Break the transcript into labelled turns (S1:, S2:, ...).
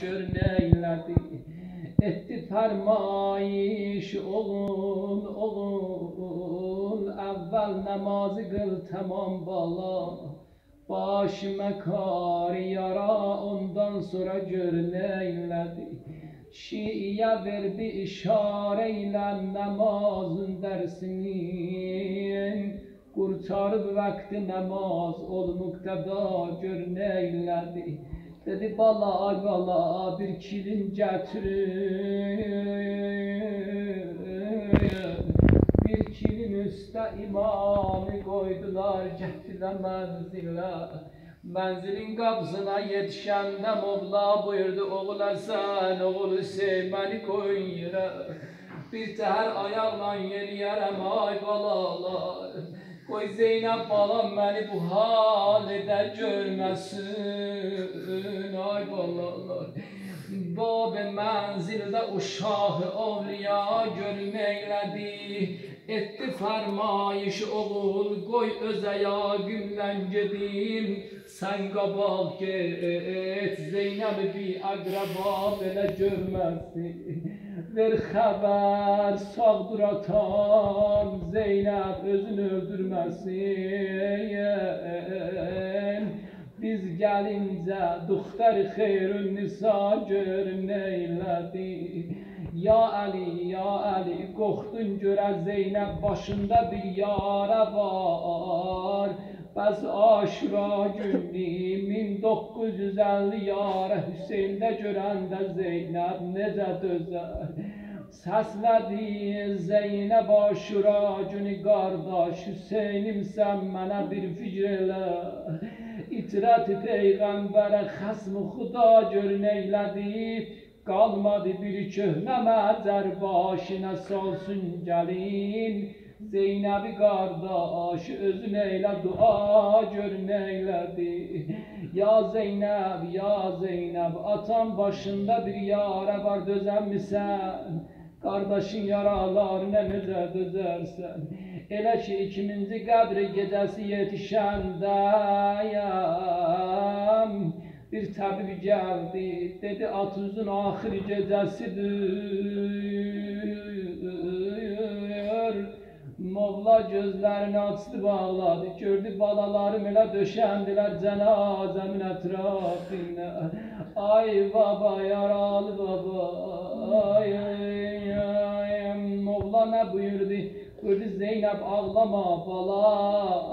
S1: gör neyledi Etti fermayiş oğul oğul Evvel namazı kıl tamam bala. Başıma kar yara ondan sonra gör neyledi Şiiye verdi işareyle namazın dersini Kurtarıp vakti namaz ol mukteda gör neyledi Dedi bala bala bir kilin getirin Bir kilin üstte imamı koydular Gettiler menzile. Menzilin kapısına yetişende Mevla buyurdu oğul Hasan, oğul Hüseyin beni koyun yere. Bir teher ayakla yeriyerem ay balalar Koy Zeynep balam beni bu halde görmesin. Ay balalar Bab menzilde uşağı avliya görmeyledi. Etti fermayiş oğul koy özaya günden gedim Sen kabal get Zeynep bir akraba böyle görmezsin Ver haber sağdır atam. Zeynep Leylak özünü öldürməsin. Biz gəlincə duxtar xeyrün nisa görün neylədi Ya Əli, ya Əli, qoxdun görə Zeynəb başında bir yara var. Bəs aşra günü 1950 yara Hüseyndə görəndə Zeynəb necə dözər? Səslədi Zeynep aşura günü qardaş Hüseynim sən mənə bir fikir elə İtirət peyğəmbərə xəsm xuda gör neylədi Qalmadı bir köhnə məcər başına salsın gəlin. Zeynəbi qardaş özün eylə dua gör neylədi Ya Zeynəb, ya Zeynəb Atan başında bir yara var dözəmmisən Qardaşın yaralarına necə dözərsən Elə ki ikinci qədri gecəsi yetişəndəyəm Bir təbib gəldi, dedi atuzun axir gecəsidir Molla gözlerini açtı bağladı, gördü balalarım elə döşəndilər cənazəmin ətrafına. Ay baba, yaralı baba, nə buyurdu? Gördü Zeynep ağlama bala